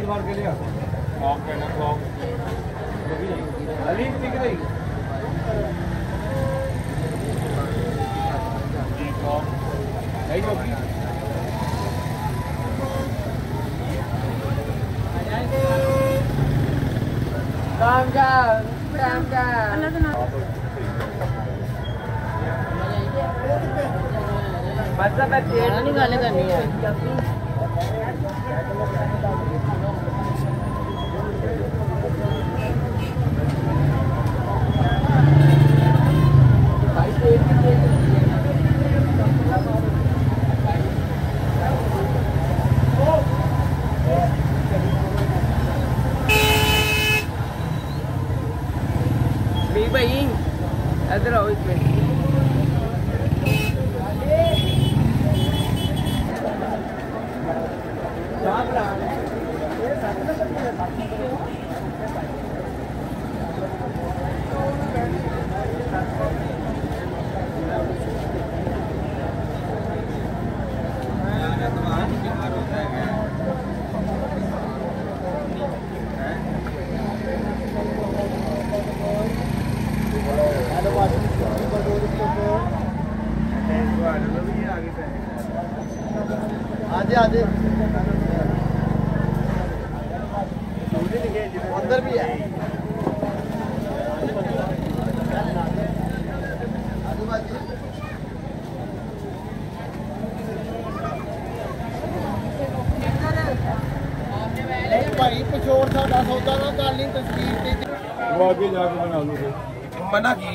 کمار کے کلاک علی ٹھیک نہیں جی کلاک نہیں ہوگی رام جان رام جان مطلب میں تیل نہیں گل کرنی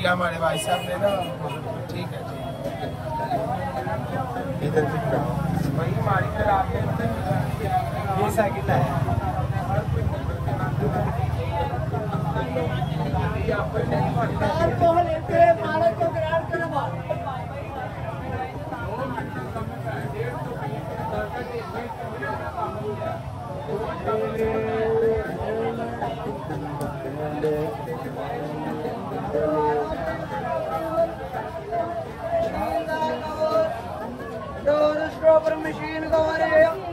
منع ہمارے بھائی صاحب نے نا ٹھیک ہے ادھر بھائی ہماری طرح آپ نے یہ سائیکل ہے پر مشین گوارے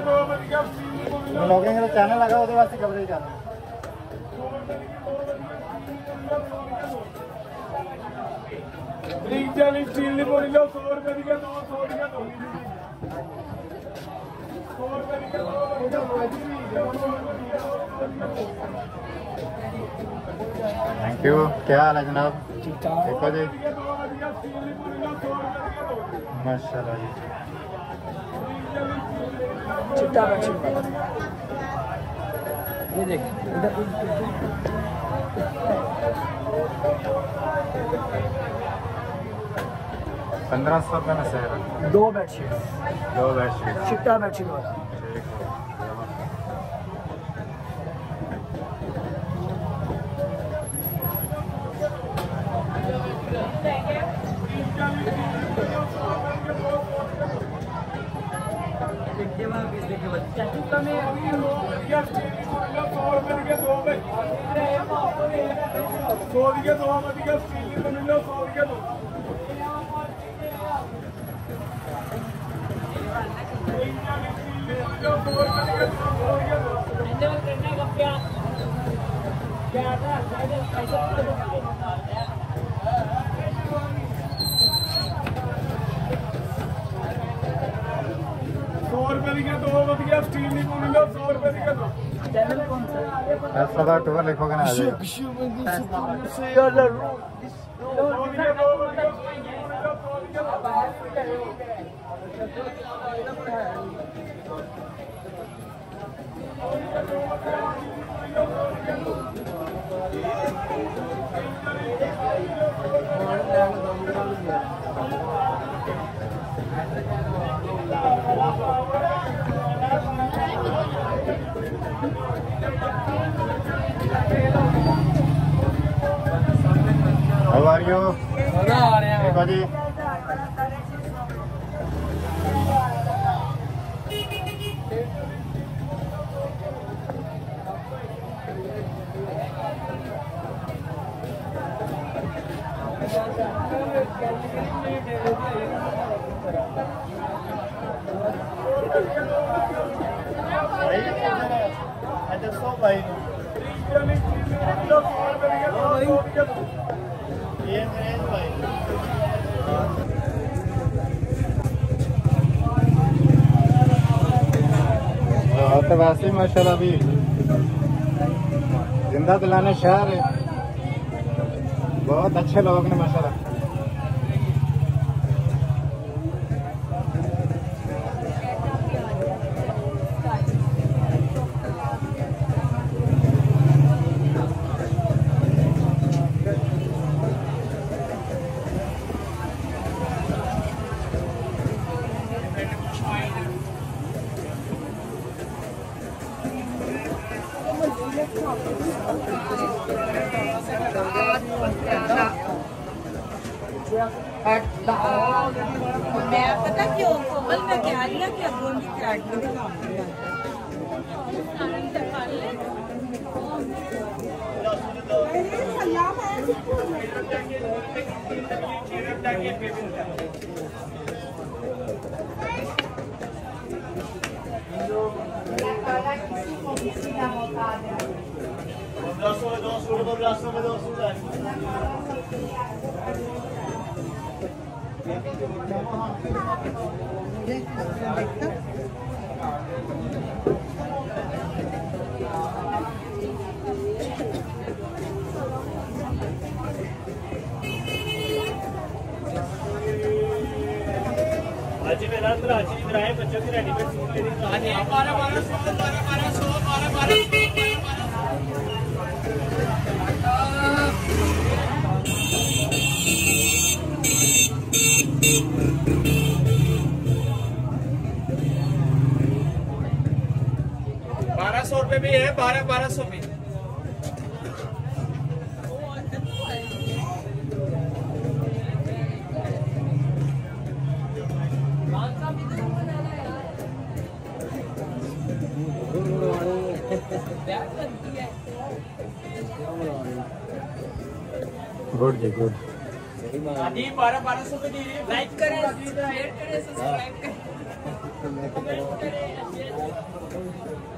بلاگنگ کا چینل لگا وہ واسطے کوریج کر چالی اسٹیل کی بولی لو سو روپے کی دو سو روپے دو سو روپے کی تھینک یو کیا حال ہے جناب دیکھو جی ماشاء اللہ جی چٹا کا یہ دیکھیں پندرہ سو روپئے نا سر دو بیڈ شیٹ دو بیڈ شیٹ چٹا بیڈ شیٹ సో దిగదు ఆమె దిగదు స్టీల్ సో దిగదు Yeah, that's right. لکھو کے نا How are you? Everybody? Thank you. ویسے ماشاء اللہ بھی۔ زندہ دلانے شہر ہے بہت اچھے لوگ نے ماشاء اللہ گیا کیوں کومل میں کیا لیا کیا گولی کیا دو سو دو سو دو سو دو سو بچوں کی ریڈی میڈ بارہ بارہ سو بارہ بارہ سو بارہ بارہ پہ بھی ہے بارہ بارہ سو میں۔ گڈ جی گڈ بارہ بارہ سو پہ لائک کریں شیئر کریں سبسکرائب کریں۔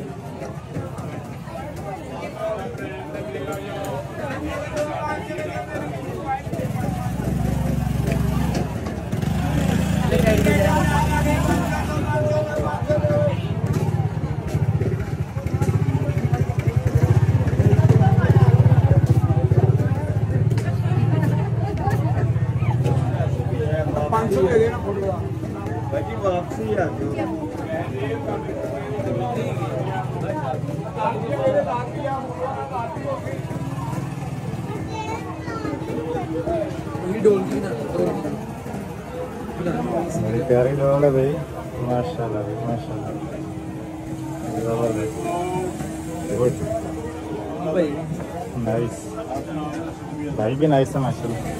اللہ بھائی ماشاء اللہ زبردست گڈ نائس بھائی بھی نائس ہے ماشاء اللہ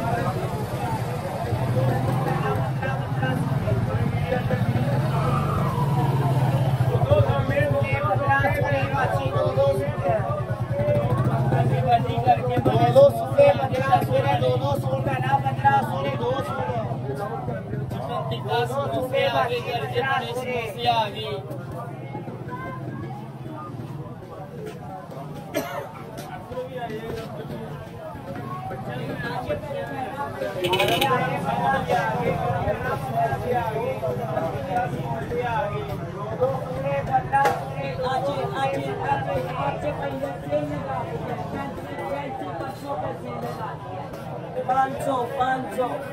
So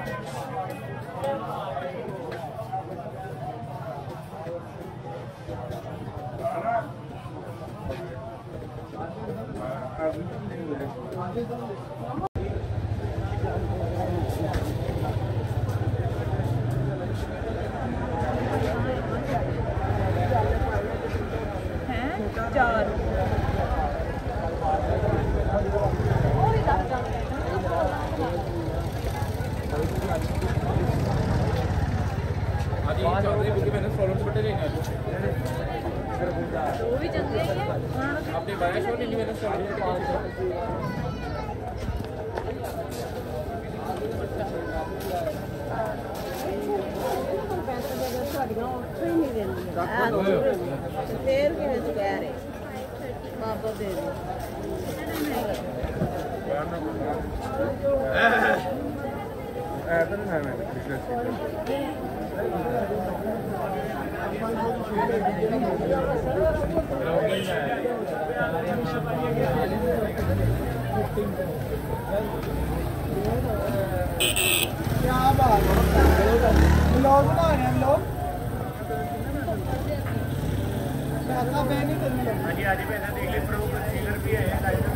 ਉਹ ਵੀ ਜਾਂਦੇ ਆ ਹਾਂ ਆਪਣੇ ਬਾਈ ਸੋਨੀ ਨਹੀਂ ਮੇਰੇ ਸਾਹਮਣੇ ਆ ਤੇ ਫੇਰ ਕਿਵੇਂ ਤੂੰ ਕਹਿ ਰਹੀ ਮਾਪੇ ਦੇ ਦੇ ਐ ਤਾਂ ਨਹੀਂ ਹੈ ਮੈਂ ਕਿਸੇ ਦੇ کیا بات لوگ بنا رہے ہیں لوگ پیسہ پہ نہیں کرنے لگے بھی ہے؟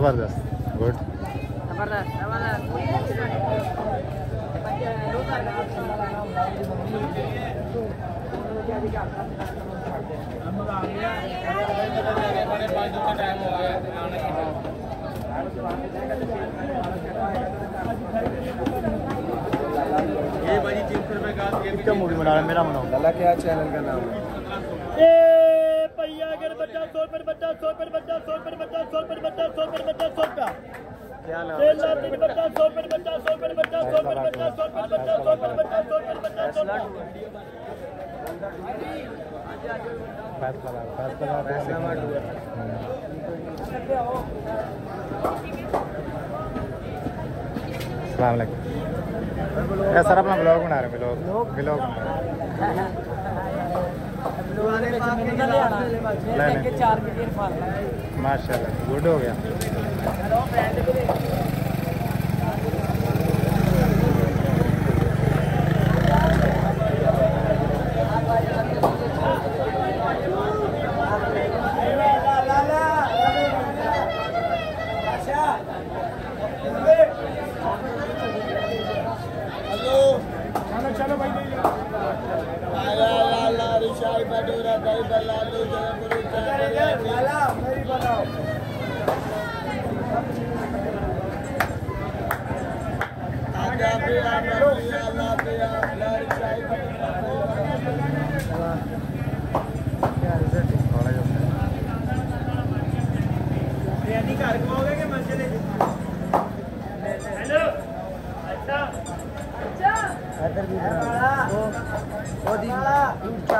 زبردست گڈ یہ بھائی تین سو روپئے کا مووی بنا رہا میرا اللہ کیا چینل کا نام ہے۔ السلام علیکم سر اپنا بلاگ بنا رہے ہیں بلاگ بلاگ بنا رہے ہیں ماشاء اللہ گڈ ہو گیا Halo. Acha. Acha. Ada di mana? Oh. Oh di?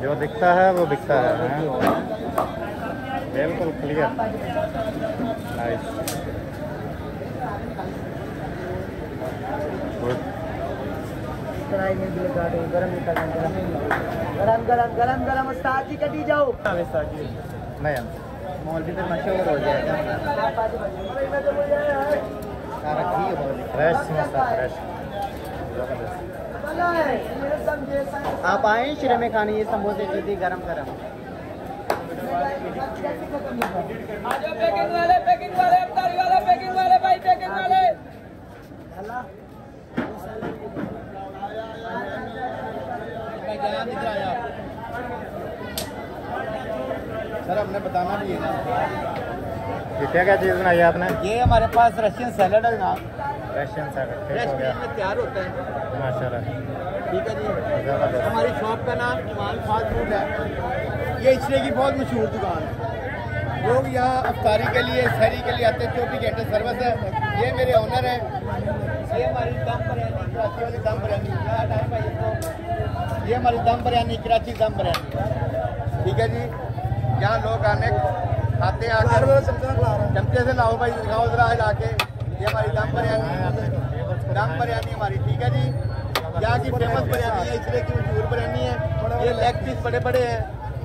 جو دکھتا ہے وہ بکتا ہے بالکل کلیئر نائس کڑھائی میں بھی لگا دو گرم نکلنا گرم گرم گرم گرم گرم استاد جی کٹی جاؤ۔ میں بھی پھر مشہور ہو جائے گا آپ آئیں شرح میں کھانے یہ سموسے جیتی گرم گرم۔ پیکنگ والے پیکنگ والے پیکنگ والے بھائی پیکنگ والے۔ اللہ۔ سر ہم نے بتانا بھی ہے نا۔ کیا کیا چیز بنائی آپ نے؟ یہ ہمارے پاس رشین سیلڈ ہے نا رشین سیلڈ تیار ہوتا ہے ماشاء اللہ ٹھیک ہے جی۔ ہماری شاپ کا نام ایمان فاسٹ فوڈ ہے۔ یہ اس لیے کی بہت مشہور دکان ہے۔ لوگ یہاں افطاری کے لیے سہری کے لیے آتے ہیں چوبیس گھنٹے سروس ہے۔ یہ میرے آنر ہیں۔ یہ ہماری دم بریانی کراچی والی دم بریانی۔ کیا ٹائم ہے اس کو یہ ہماری دم بریانی کراچی دم بریانی ٹھیک ہے جی؟ یہاں لوگ آنے کھاتے آ کر چمچے سے لاؤ بھائی، دکھاؤ ذرا ہلا کے۔ یہ ہماری دم بریانی دم بریانی ہماری، ٹھیک ہے جی؟ یہاں کی فیمس بریانی ہے، اس لیے کی مشہور بریانی ہے۔ یہ لیگ پیس بڑے بڑے ہیں۔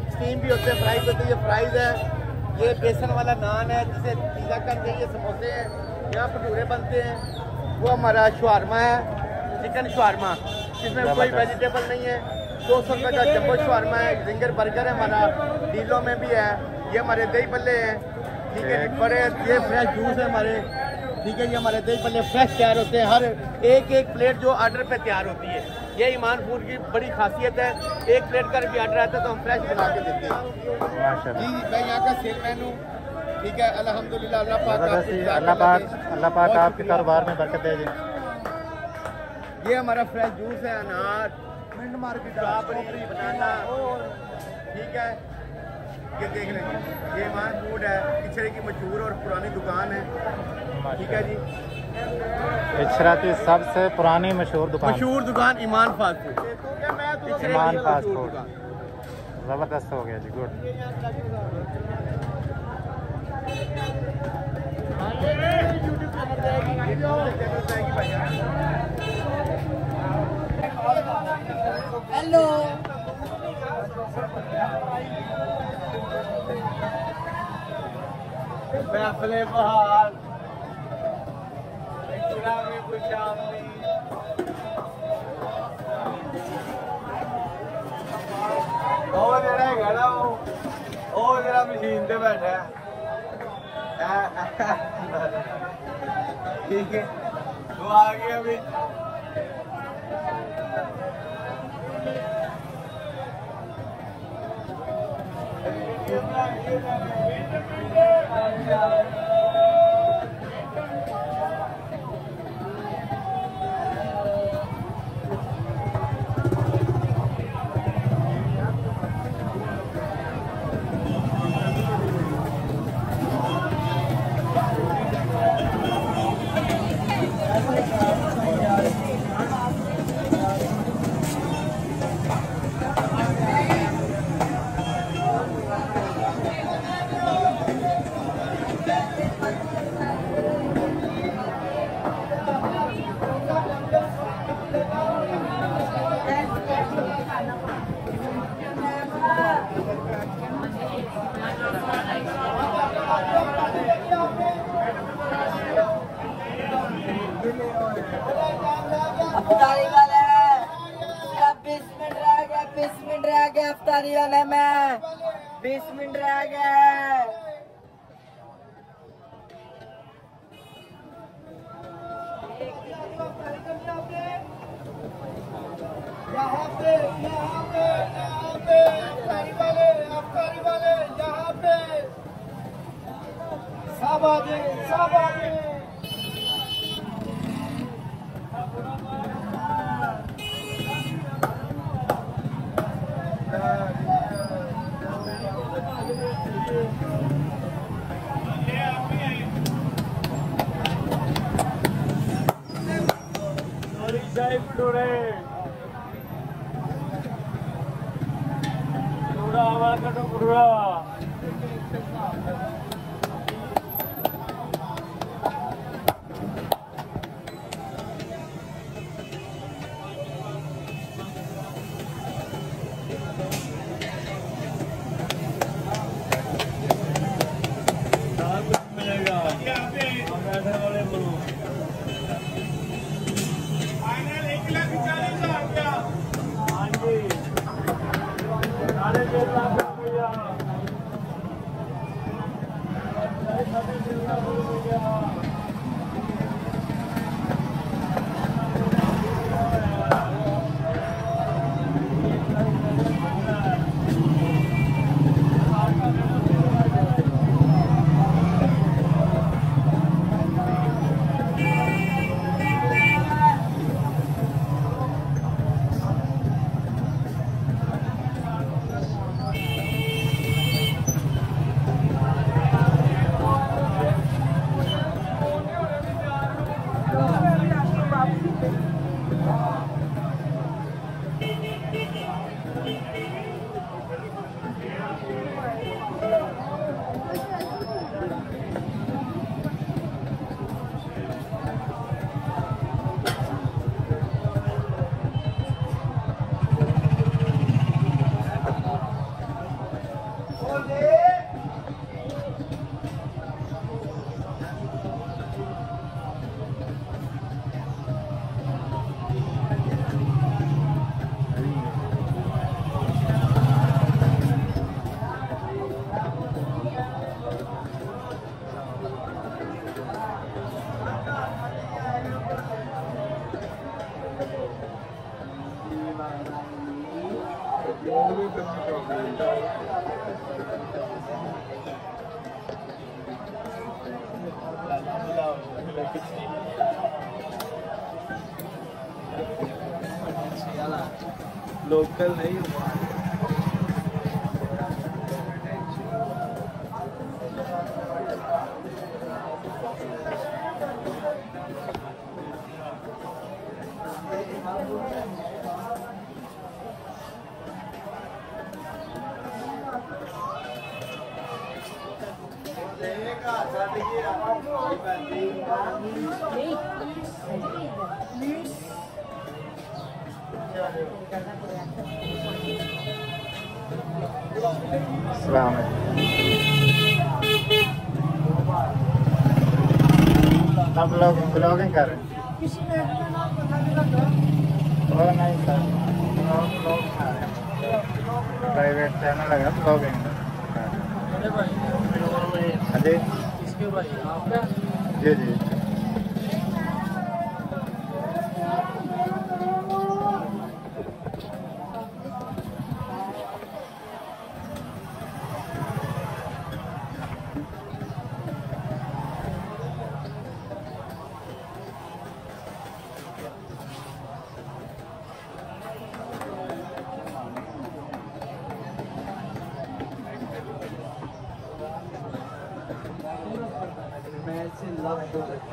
اسٹیم بھی ہوتے ہیں فرائز ہوتے ہیں، یہ فرائز ہے۔ یہ بیسن والا نان ہے، جسے پیزا کرتے ہیں، یہ سموسے ہیں۔ یہاں پٹورے بنتے ہیں۔ وہ ہمارا شوارما ہے چکن شوارما۔ جس میں کوئی ویجیٹیبل نہیں ہے۔ دو سو روپے کا جمبو شورما ہے زنگر برگر ہے ہمارا۔ ڈیلوں میں بھی ہے۔ یہ ہمارے دہی بلے ہیں۔ ٹھیک ہے بڑے یہ فریش جوس ہے ہمارے۔ ٹھیک ہے یہ ہمارے دہی بلے فریش تیار ہوتے ہیں۔ ہر ایک ایک پلیٹ جو آرڈر پہ تیار ہوتی ہے۔ یہ ایمان پور کی بڑی خاصیت ہے۔ ایک پلیٹ کا بھی آرڈر آتا ہے تو ہم فریش بنا کے دیتے ہیں۔ جی میں یہاں کا سیل مین ہوں۔ ٹھیک ہے الحمدللہ اللہ پاک اللہ پاک اللہ پاک آپ کے کاروبار میں برکت دے دیں یہ ہمارا فریش جوس ہے انار منٹ مارکیٹ اسٹرابری بنانا۔ ٹھیک ہے۔ یہ دیکھ لیں۔ یہ مان فوڈ ہے۔ کچرے کی مشہور اور پرانی دکان ہے۔ ٹھیک ہے جی۔ کچرا کی سب سے پرانی مشہور دکان۔ مشہور دکان Iman fast food. Iman fast food. زبردست ہو گیا جی گڈ۔ ہاں جی۔ ਹੈਲੋ ਮਹਿਫਲੇ ਬਹਾਲ ਇਕਰਾ ਵੀ ਪੁਛਾਮੀ ਉਹ ਜਿਹੜਾ ਹੈਗਾ ਨਾ, ਉਹ ਉਹ ਜਿਹੜਾ ਮਸ਼ੀਨ ਤੇ ਬੈਠਾ ਹੈ। ਠੀਕ ਹੈ। ਉਹ ਆ ਗਿਆ ਵੀ افطاری یہاں پہ یہاں پہ یہاں پہ افطاری والے افطاری والے، یہاں پہ۔ سب آ جائیں سب آ جائیں لوکل نہیں ہوا السلام علیکم آپ لوگ بلاگنگ کر رہے ہیں وہ نہیں سر پرائیویٹ چینل ہے بلاگنگ ہاں جی جی جی بلاگ جی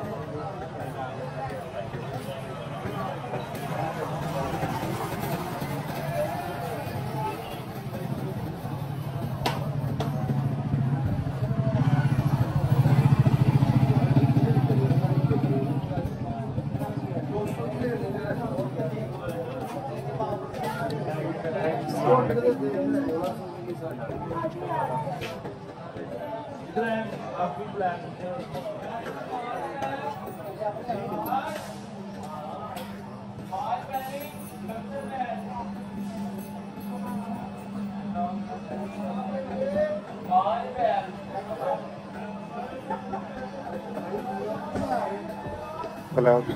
گے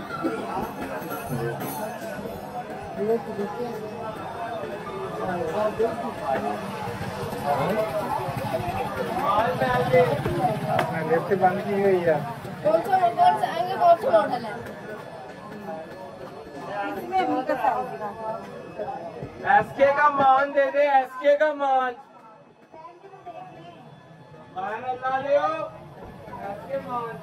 کون سا ماڈل ہے ایس کے کا مان دے دے ایس کے کا مان مان اللہ لیو ایس کے مان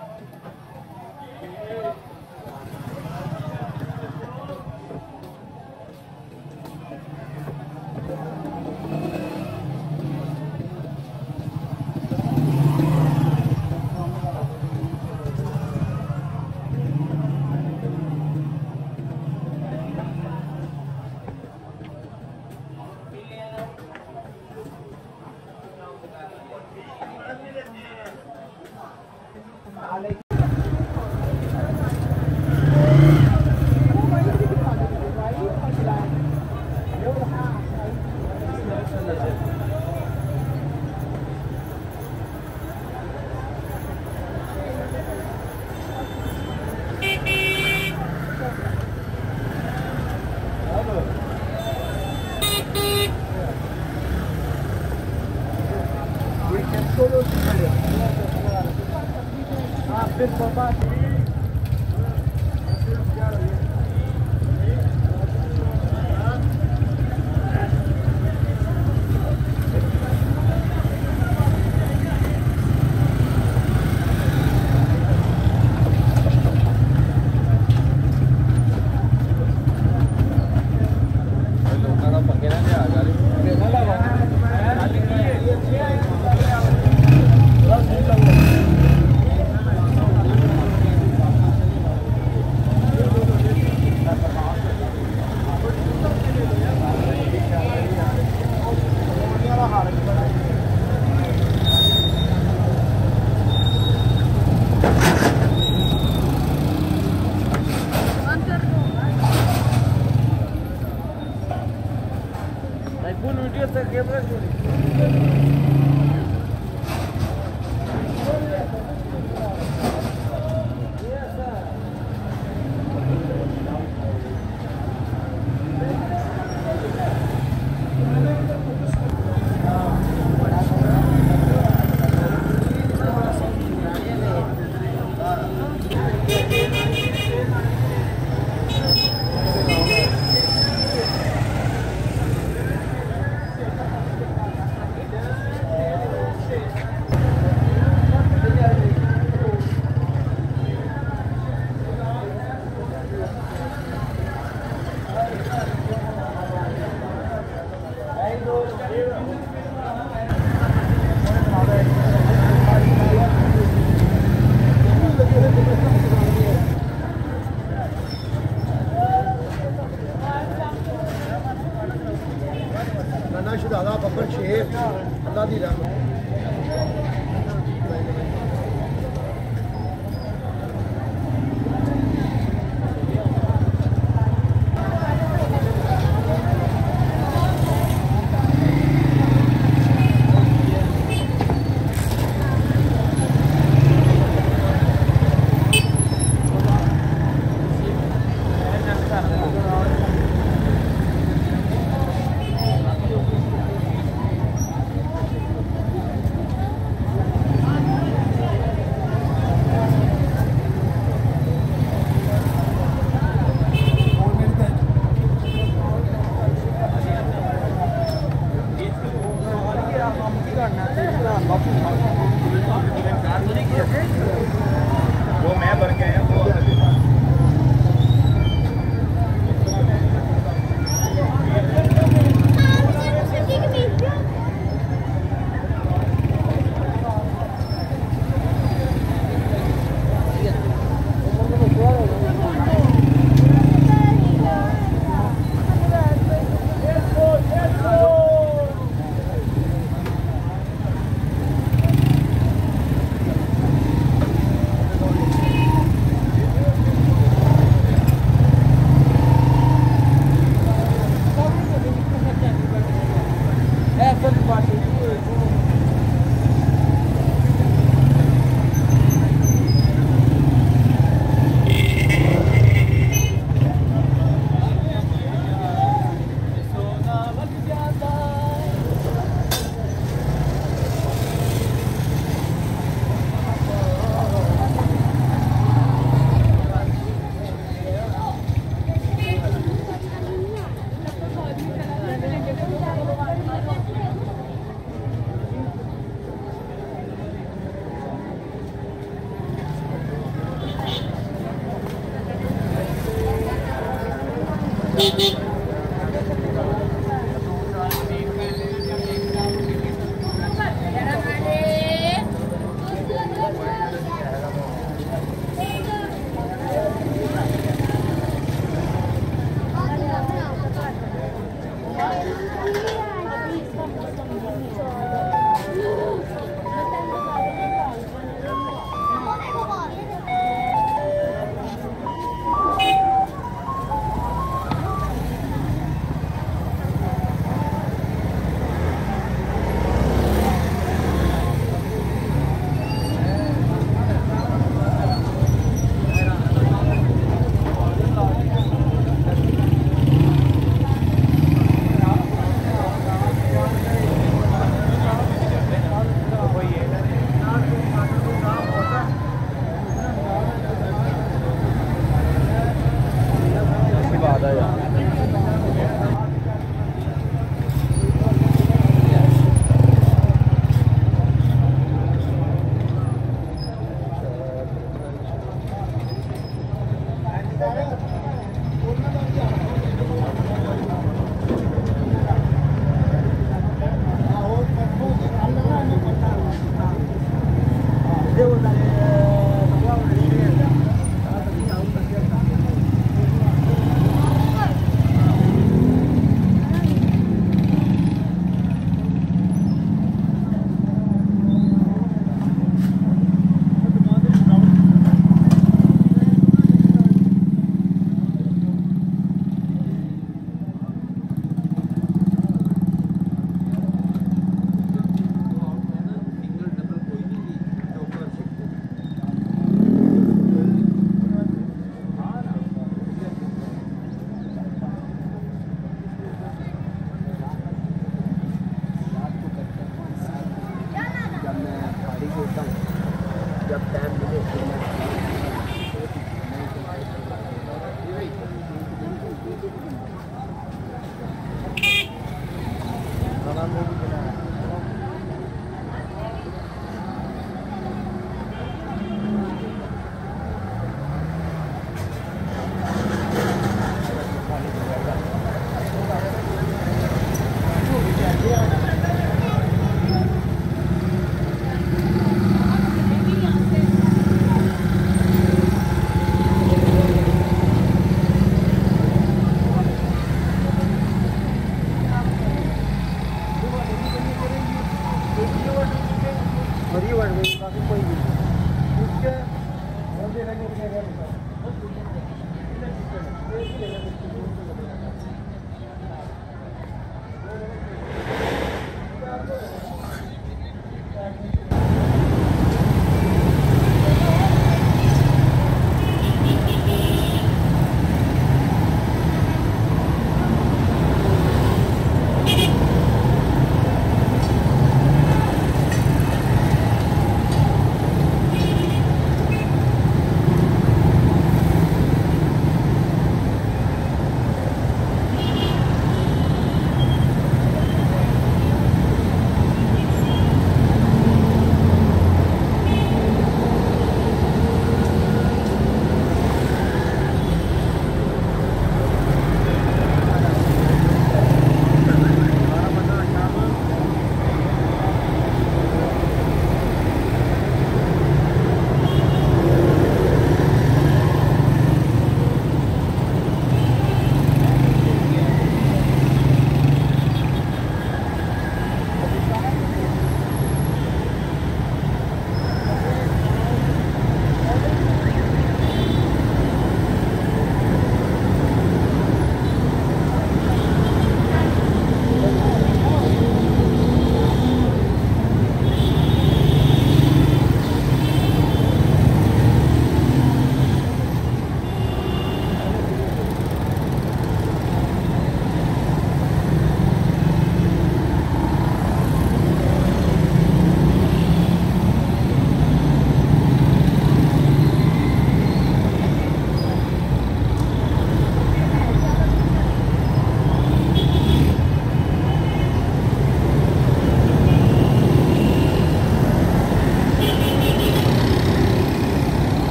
you are.